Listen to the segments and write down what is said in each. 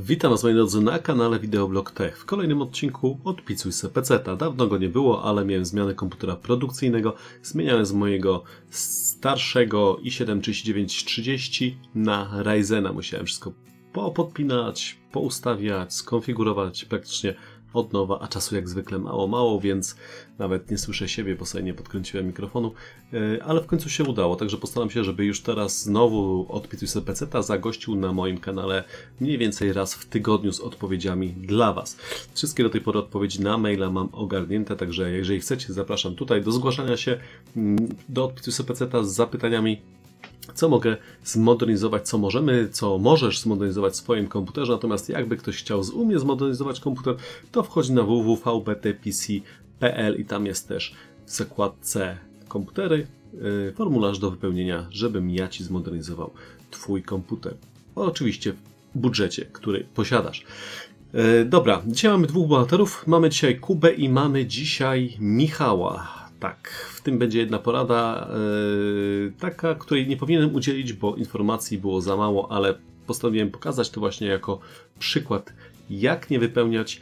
Witam Was moi drodzy na kanale Videoblog Tech. W kolejnym odcinku odpicuj se peceta. Dawno go nie było, ale miałem zmianę komputera produkcyjnego. Zmieniałem z mojego starszego i7 3930 na Ryzena. Musiałem wszystko podpinać, poustawiać, skonfigurować praktycznie od nowa, a czasu jak zwykle mało, mało, więc nawet nie słyszę siebie, bo sobie nie podkręciłem mikrofonu, e, ale w końcu się udało, także postaram się, żeby już teraz znowu odpisuj sobie peceta zagościł na moim kanale mniej więcej raz w tygodniu z odpowiedziami dla Was. Wszystkie do tej pory odpowiedzi na maila mam ogarnięte, także jeżeli chcecie, zapraszam tutaj do zgłaszania się mm, do odpisuj sobie peceta z zapytaniami co mogę zmodernizować, co możemy, co możesz zmodernizować w swoim komputerze. Natomiast jakby ktoś chciał z umie zmodernizować komputer, to wchodzi na www.vbtpc.pl i tam jest też w zakładce komputery yy, formularz do wypełnienia, żebym ja Ci zmodernizował Twój komputer. Oczywiście w budżecie, który posiadasz. Yy, dobra, dzisiaj mamy dwóch bohaterów. Mamy dzisiaj Kubę i mamy dzisiaj Michała. Tak, w tym będzie jedna porada, yy, taka, której nie powinienem udzielić, bo informacji było za mało, ale postanowiłem pokazać to właśnie jako przykład, jak nie wypełniać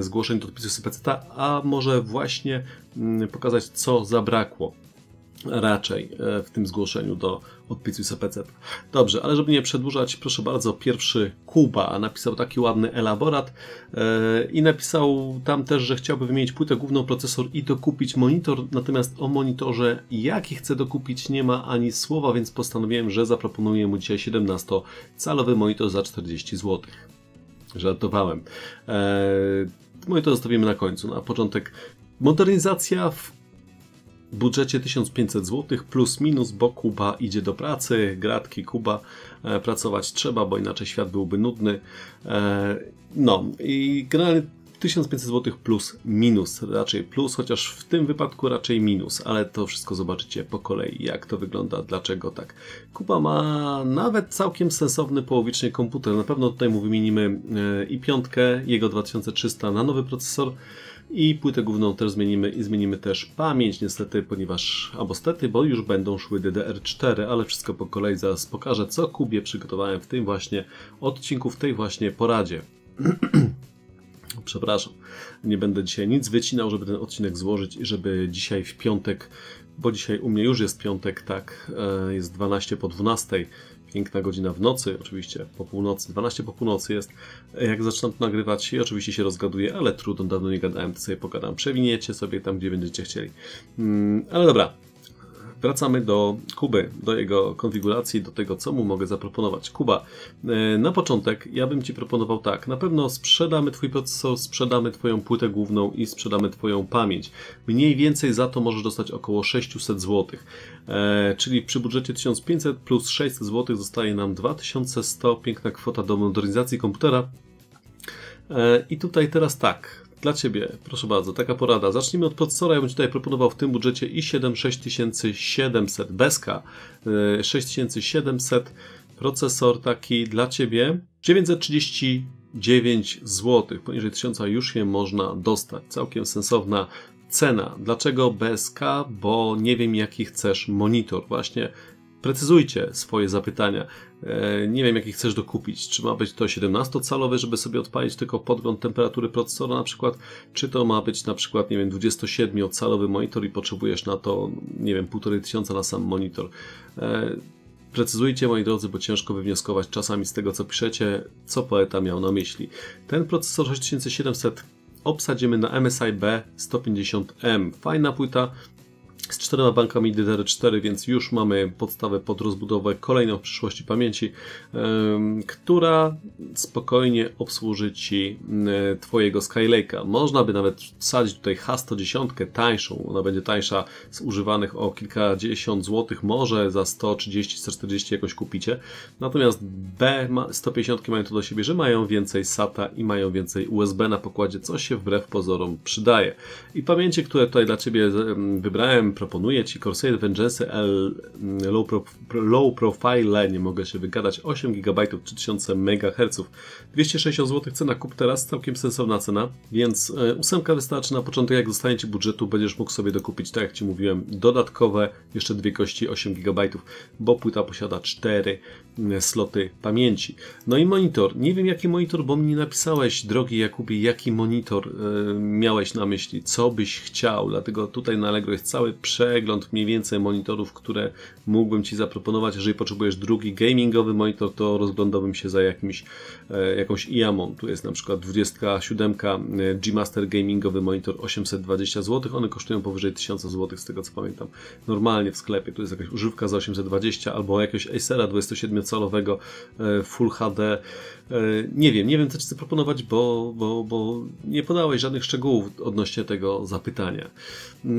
zgłoszeń do odpisu SPC, a może właśnie yy, pokazać, co zabrakło raczej e, w tym zgłoszeniu do odpisu SPC. Dobrze, ale żeby nie przedłużać, proszę bardzo, pierwszy Kuba napisał taki ładny elaborat yy, i napisał tam też, że chciałby wymienić płytę główną, procesor i dokupić monitor, natomiast o monitorze jaki chce dokupić nie ma ani słowa, więc postanowiłem, że zaproponuję mu dzisiaj 17-calowy monitor za 40 zł. Żartowałem. Yy, monitor zostawimy na końcu. Na początek modernizacja w budżecie 1500 zł plus minus, bo Kuba idzie do pracy, gratki Kuba, e, pracować trzeba, bo inaczej świat byłby nudny. E, no i generalnie 1500 zł plus minus, raczej plus, chociaż w tym wypadku raczej minus, ale to wszystko zobaczycie po kolei, jak to wygląda, dlaczego tak. Kuba ma nawet całkiem sensowny połowicznie komputer, na pewno tutaj mu wymienimy e, i piątkę, jego 2300 na nowy procesor, i płytę główną też zmienimy i zmienimy też pamięć niestety, ponieważ, albo stety, bo już będą szły DDR4, ale wszystko po kolei zaraz pokażę, co Kubie przygotowałem w tym właśnie odcinku, w tej właśnie poradzie. Przepraszam, nie będę dzisiaj nic wycinał, żeby ten odcinek złożyć i żeby dzisiaj w piątek, bo dzisiaj u mnie już jest piątek, tak, e, jest 12 po 12, piękna godzina w nocy, oczywiście po północy, 12 po północy jest, jak zaczynam to nagrywać i oczywiście się rozgaduję, ale trudno, dawno nie gadałem, to sobie pogadam. Przewiniecie sobie tam, gdzie będziecie chcieli. Mm, ale dobra, Wracamy do Kuby, do jego konfiguracji, do tego, co mu mogę zaproponować. Kuba, e, na początek ja bym Ci proponował tak. Na pewno sprzedamy Twój procesor, sprzedamy Twoją płytę główną i sprzedamy Twoją pamięć. Mniej więcej za to możesz dostać około 600 zł. E, czyli przy budżecie 1500 plus 600 zł zostaje nam 2100, piękna kwota do modernizacji komputera. E, I tutaj teraz tak, dla Ciebie, proszę bardzo, taka porada. Zacznijmy od procesora. Ja bym tutaj proponował w tym budżecie i7 6700 Beska 6700 procesor taki dla Ciebie 939 zł. Poniżej 1000 już je można dostać. Całkiem sensowna cena. Dlaczego BSK? Bo nie wiem jaki chcesz monitor. Właśnie precyzujcie swoje zapytania. E, nie wiem, jaki chcesz dokupić. Czy ma być to 17-calowy, żeby sobie odpalić tylko podgląd temperatury procesora na przykład, czy to ma być na przykład, nie wiem, 27-calowy monitor i potrzebujesz na to, nie wiem, 1500 na sam monitor. E, precyzujcie, moi drodzy, bo ciężko wywnioskować czasami z tego, co piszecie, co poeta miał na myśli. Ten procesor 6700 obsadzimy na MSI B150M. Fajna płyta, z czterema bankami DDR4, więc już mamy podstawę pod rozbudowę kolejną w przyszłości pamięci, która spokojnie obsłuży Ci Twojego Skylake'a. Można by nawet wsadzić tutaj H110 tańszą, ona będzie tańsza z używanych o kilkadziesiąt złotych, może za 130-140 jakoś kupicie. Natomiast B 150 mają to do siebie, że mają więcej SATA i mają więcej USB na pokładzie, co się wbrew pozorom przydaje. I pamięci, które tutaj dla Ciebie wybrałem, proponuję Ci Corsair Vengeance L low, pro, low Profile, nie mogę się wygadać, 8 GB 3000 MHz, 260 zł cena kup teraz, całkiem sensowna cena, więc e, ósemka wystarczy na początek, jak zostanie Ci budżetu, będziesz mógł sobie dokupić, tak jak Ci mówiłem, dodatkowe jeszcze dwie kości 8 GB, bo płyta posiada 4 sloty pamięci. No i monitor. Nie wiem jaki monitor, bo mi nie napisałeś, drogi Jakubie, jaki monitor y, miałeś na myśli, co byś chciał. Dlatego tutaj na Allegro jest cały przegląd mniej więcej monitorów, które mógłbym Ci zaproponować. Jeżeli potrzebujesz drugi gamingowy monitor, to rozglądałbym się za jakimś, y, jakąś IAMą. Tu jest na przykład 27 y, G-Master gamingowy monitor 820 zł. One kosztują powyżej 1000 zł z tego co pamiętam. Normalnie w sklepie. Tu jest jakaś używka za 820 albo jakiegoś Acera 27-calowego Full HD E, nie wiem, nie wiem co Ci proponować, bo, bo, bo nie podałeś żadnych szczegółów odnośnie tego zapytania.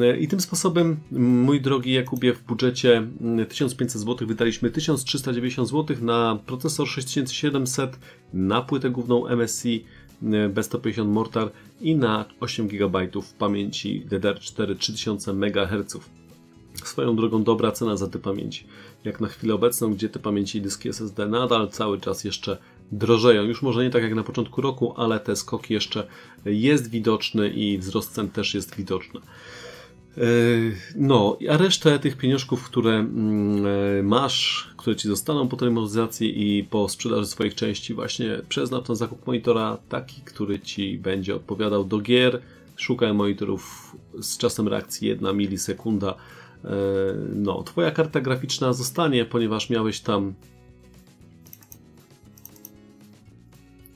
E, I tym sposobem, mój drogi Jakubie, w budżecie 1500 zł wydaliśmy 1390 zł na procesor 6700, na płytę główną MSI B150 Mortar i na 8 GB pamięci DDR4 3000 MHz. Swoją drogą dobra cena za tę pamięć. Jak na chwilę obecną, gdzie te pamięci i dyski SSD nadal cały czas jeszcze drożeją. Już może nie tak jak na początku roku, ale te skoki jeszcze jest widoczny i wzrost cen też jest widoczny. E, no, a resztę tych pieniążków, które mm, e, masz, które ci zostaną po tej monetyzacji i po sprzedaży swoich części, właśnie przeznacz na zakup monitora taki, który ci będzie odpowiadał do gier. Szukaj monitorów z czasem reakcji 1 milisekunda. E, no, twoja karta graficzna zostanie, ponieważ miałeś tam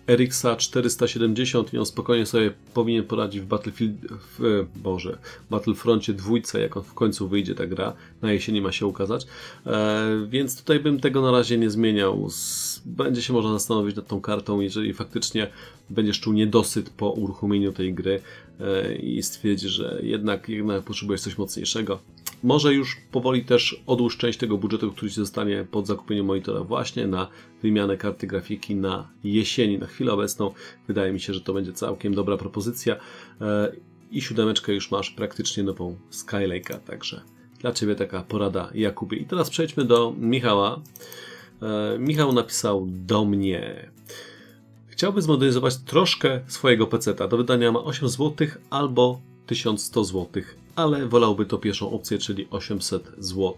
RXA 470 i on spokojnie sobie powinien poradzić w Battlefield, w, Boże, Battlefroncie dwójce, jak on w końcu wyjdzie ta gra, na jesieni ma się ukazać, e, więc tutaj bym tego na razie nie zmieniał. Będzie się można zastanowić nad tą kartą, jeżeli faktycznie będziesz czuł niedosyt po uruchomieniu tej gry. e, i stwierdzisz, że jednak, jednak potrzebujesz coś mocniejszego, może już powoli też odłóż część tego budżetu, który Ci zostanie pod zakupieniem monitora właśnie na wymianę karty grafiki na jesieni. Na chwilę obecną wydaje mi się, że to będzie całkiem dobra propozycja e, i siódemeczkę już masz praktycznie nową Skylake'a, także dla Ciebie taka porada Jakubie. I teraz przejdźmy do Michała. E, Michał napisał do mnie. Chciałby zmodernizować troszkę swojego PC-ta. Do wydania ma 8 zł albo 1100 zł ale wolałby to pierwszą opcję, czyli 800 zł.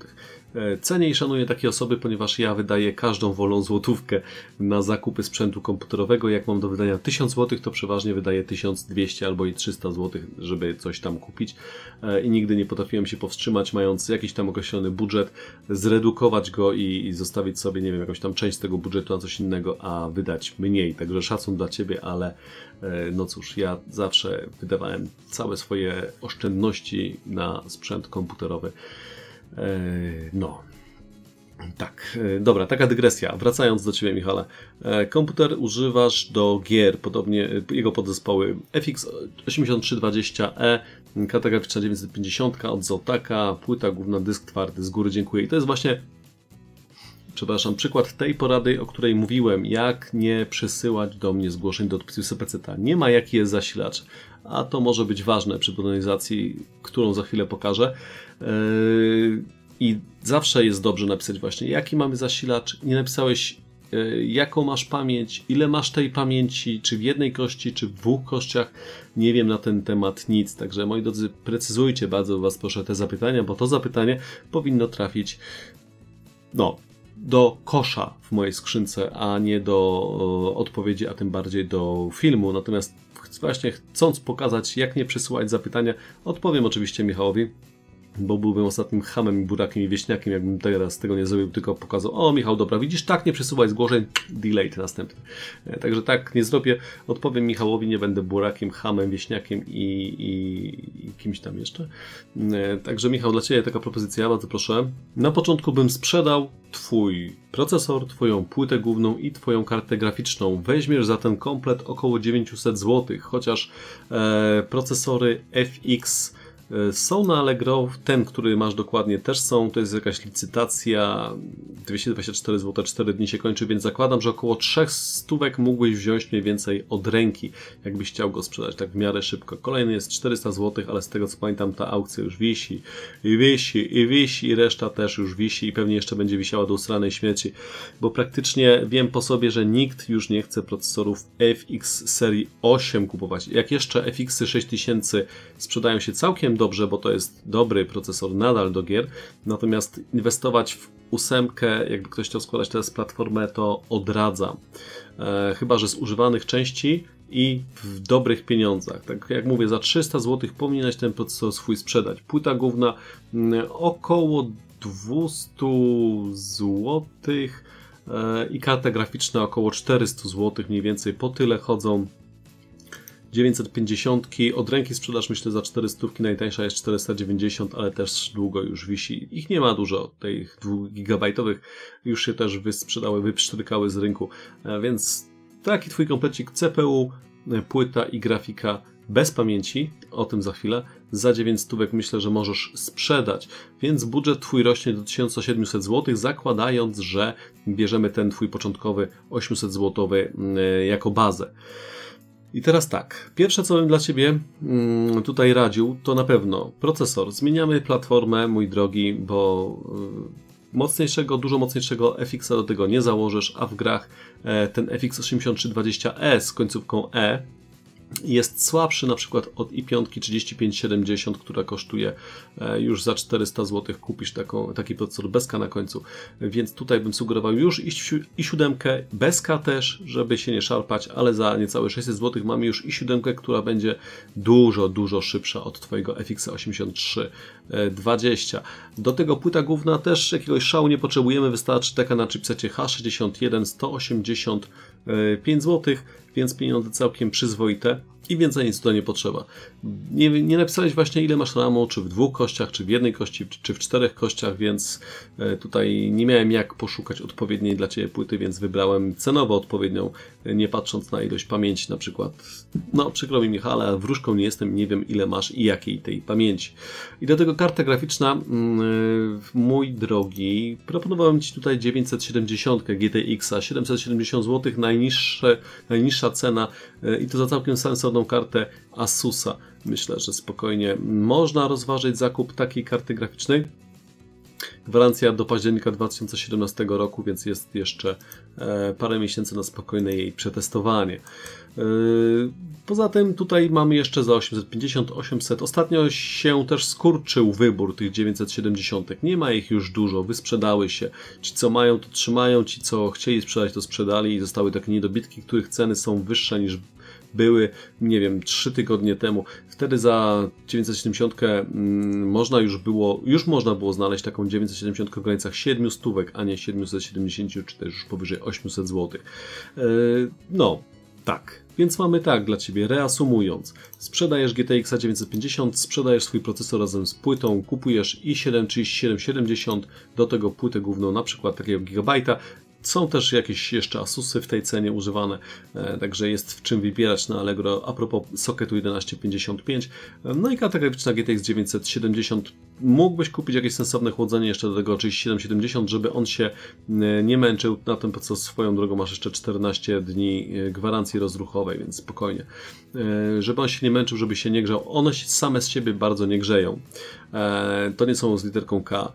E, cenię i szanuję takie osoby, ponieważ ja wydaję każdą wolą złotówkę na zakupy sprzętu komputerowego. Jak mam do wydania 1000 zł, to przeważnie wydaję 1200 albo i 300 zł, żeby coś tam kupić. E, I nigdy nie potrafiłem się powstrzymać, mając jakiś tam określony budżet, zredukować go i, i zostawić sobie, nie wiem, jakąś tam część tego budżetu na coś innego, a wydać mniej. Także szacun dla Ciebie, ale e, no cóż, ja zawsze wydawałem całe swoje oszczędności na sprzęt komputerowy. E, no. Tak, e, dobra, taka dygresja. Wracając do Ciebie, Michale. E, komputer używasz do gier, podobnie jego podzespoły FX8320E, karta graficzna 950 od Zotaka, płyta główna, dysk twardy, z góry dziękuję. I to jest właśnie, przepraszam, przykład tej porady, o której mówiłem, jak nie przesyłać do mnie zgłoszeń do odpisu SPC. Nie ma jaki jest zasilacz, a to może być ważne przy modernizacji, którą za chwilę pokażę. Yy, I zawsze jest dobrze napisać właśnie, jaki mamy zasilacz. Nie napisałeś, yy, jaką masz pamięć, ile masz tej pamięci, czy w jednej kości, czy w dwóch kościach. Nie wiem na ten temat nic. Także moi drodzy, precyzujcie bardzo Was proszę te zapytania, bo to zapytanie powinno trafić no, do kosza w mojej skrzynce, a nie do odpowiedzi, a tym bardziej do filmu. Natomiast właśnie chcąc pokazać, jak nie przesyłać zapytania, odpowiem oczywiście Michałowi bo byłbym ostatnim hamem, burakiem i wieśniakiem, jakbym teraz tego nie zrobił, tylko pokazał, o Michał, dobra, widzisz, tak, nie przesuwaj zgłoszeń, delete następny. E, także tak, nie zrobię, odpowiem Michałowi, nie będę burakiem, hamem, wieśniakiem i, i, i kimś tam jeszcze. E, także Michał, dla Ciebie taka propozycja, bardzo proszę. Na początku bym sprzedał Twój procesor, Twoją płytę główną i Twoją kartę graficzną. Weźmiesz za ten komplet około 900 zł, chociaż e, procesory FX są na Allegro, ten, który masz dokładnie też są, to jest jakaś licytacja, 224 zł, 4 dni się kończy, więc zakładam, że około 3 stówek mógłbyś wziąć mniej więcej od ręki, jakbyś chciał go sprzedać tak w miarę szybko. Kolejny jest 400 zł, ale z tego co pamiętam ta aukcja już wisi i wisi i wisi i reszta też już wisi i pewnie jeszcze będzie wisiała do usranej śmierci, bo praktycznie wiem po sobie, że nikt już nie chce procesorów FX serii 8 kupować. Jak jeszcze FX 6000 sprzedają się całkiem dobrze, bo to jest dobry procesor nadal do gier, natomiast inwestować w ósemkę, jakby ktoś chciał składać teraz platformę, to odradzam. E, chyba, że z używanych części i w dobrych pieniądzach. Tak jak mówię, za 300 zł powinieneś ten procesor swój sprzedać. Płyta główna mm, około 200 zł e, i karta graficzna około 400 zł mniej więcej. Po tyle chodzą 950 od ręki sprzedaż myślę za 400, najtańsza jest 490, ale też długo już wisi. Ich nie ma dużo, tych 2 gigabajtowych. Już się też wysprzedały, wypsztrykały z rynku, e, więc taki twój komplecik. CPU, e, płyta i grafika bez pamięci, o tym za chwilę, za 9 stówek myślę, że możesz sprzedać, więc budżet twój rośnie do 1700 zł, zakładając, że bierzemy ten twój początkowy 800 zł e, jako bazę. I teraz tak, pierwsze co bym dla Ciebie mm, tutaj radził, to na pewno procesor. Zmieniamy platformę, mój drogi, bo y, mocniejszego, dużo mocniejszego FX-a do tego nie założysz, a w grach e, ten FX8320E z końcówką E jest słabszy na przykład od i5 3570, która kosztuje e, już za 400 zł kupisz taką, taki procesor bez K na końcu, więc tutaj bym sugerował już i siódemkę bez K też, żeby się nie szarpać, ale za niecałe 600 zł mamy już i siódemkę, która będzie dużo, dużo szybsza od Twojego FX 8320. Do tego płyta główna też jakiegoś szału nie potrzebujemy, wystarczy taka na chipsecie H61 185 zł więc pieniądze całkiem przyzwoite i więcej nic tutaj nie potrzeba. Nie, nie napisałeś właśnie ile masz RAMu, czy w dwóch kościach, czy w jednej kości, czy w czterech kościach, więc e, tutaj nie miałem jak poszukać odpowiedniej dla Ciebie płyty, więc wybrałem cenowo odpowiednią, e, nie patrząc na ilość pamięci na przykład. No, przykro mi Michał, ale wróżką nie jestem, nie wiem ile masz i jakiej tej pamięci. I do tego karta graficzna, mm, e, mój drogi, proponowałem Ci tutaj 970 GTX, 770 zł, najniższe, najniższa cena i to za całkiem sensowną kartę Asusa. Myślę, że spokojnie można rozważyć zakup takiej karty graficznej. Gwarancja do października 2017 roku, więc jest jeszcze e, parę miesięcy na spokojne jej przetestowanie. E, poza tym tutaj mamy jeszcze za 850, 800. Ostatnio się też skurczył wybór tych 970. Nie ma ich już dużo, wysprzedały się. Ci co mają to trzymają, ci co chcieli sprzedać to sprzedali i zostały takie niedobitki, których ceny są wyższe niż były, nie wiem, 3 tygodnie temu. Wtedy za 970 mm, można już było, już można było znaleźć taką 970 w granicach 7 stówek, a nie 770 czy też już powyżej 800 zł. Yy, no, tak. Więc mamy tak dla Ciebie, reasumując, sprzedajesz GTX 950, sprzedajesz swój procesor razem z płytą, kupujesz i7 czy i770, do tego płytę główną, na przykład takiego gigabajta, są też jakieś jeszcze Asusy w tej cenie używane, e, także jest w czym wybierać na Allegro. A propos socketu 1155, no i karta GTX 970. Mógłbyś kupić jakieś sensowne chłodzenie jeszcze do tego 3770, żeby on się e, nie męczył. Na tym, co swoją drogą masz jeszcze 14 dni e, gwarancji rozruchowej, więc spokojnie. Żeby on się nie męczył, żeby się nie grzał. One same z siebie bardzo nie grzeją. To nie są z literką K.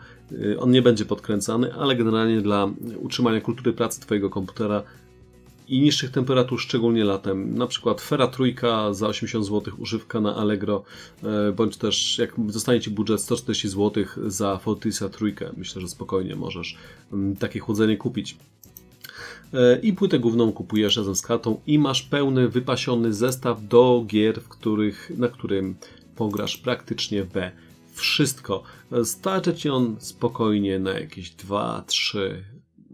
On nie będzie podkręcany, ale generalnie dla utrzymania kultury pracy Twojego komputera i niższych temperatur, szczególnie latem. Na przykład Fera trójka za 80 zł używka na Allegro, y, bądź też jak zostanie Ci budżet 140 zł za Fortisa trójkę. Myślę, że spokojnie możesz mm, takie chłodzenie kupić. Y, I płytę główną kupujesz razem z kartą i masz pełny, wypasiony zestaw do gier, w których, na którym pograsz praktycznie we wszystko. Starczy ci on spokojnie na jakieś 2, 3,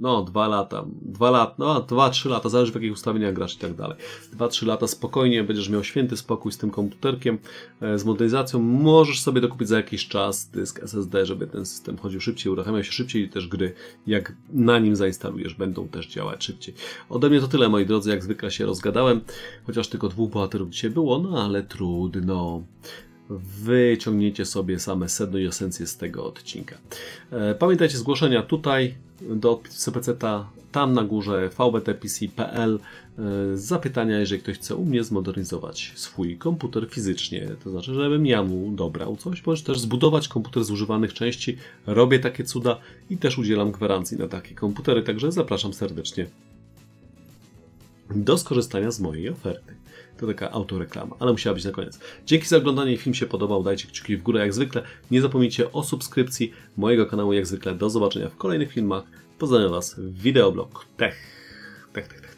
no 2 lata, 2 lata, no 2-3 lata, zależy w jakich ustawieniach grasz i tak dalej. 2-3 lata spokojnie, będziesz miał święty spokój z tym komputerkiem, e, z modylizacją. Możesz sobie dokupić za jakiś czas dysk SSD, żeby ten system chodził szybciej, uruchamiał się szybciej i też gry, jak na nim zainstalujesz, będą też działać szybciej. Ode mnie to tyle, moi drodzy, jak zwykle się rozgadałem, chociaż tylko dwóch bohaterów dzisiaj było, no ale trudno. Wyciągniecie sobie same sedno i esencję z tego odcinka. E, pamiętajcie zgłoszenia tutaj do CPC-ta, tam na górze vbtpc.pl e, zapytania, jeżeli ktoś chce u mnie zmodernizować swój komputer fizycznie, to znaczy, żebym ja mu dobrał coś, bądź też zbudować komputer z używanych części. Robię takie cuda i też udzielam gwarancji na takie komputery, także zapraszam serdecznie do skorzystania z mojej oferty. To taka autoreklama, ale musiała być na koniec. Dzięki za oglądanie. Film się podobał. Dajcie kciuki w górę jak zwykle. Nie zapomnijcie o subskrypcji mojego kanału jak zwykle. Do zobaczenia w kolejnych filmach. Pozdrawiam Was. Wideoblog. Tech. Tech, tech, tech.